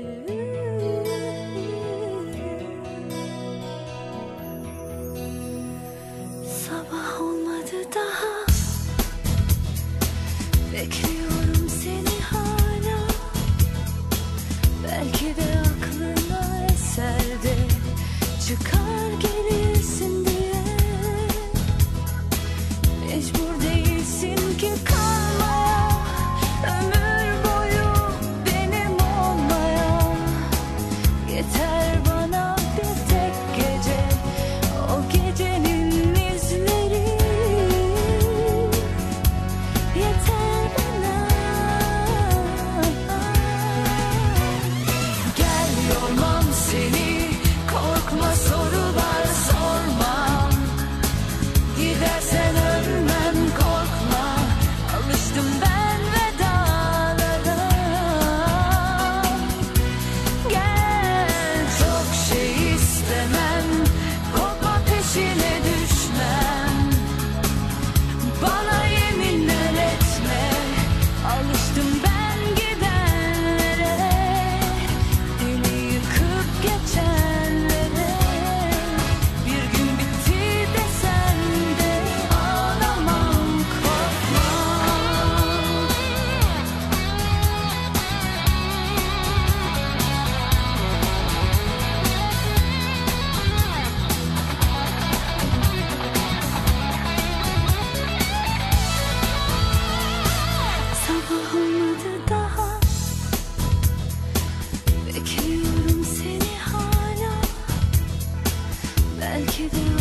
Mm-hmm. she lives. Bekliyorum seni hala. Belki de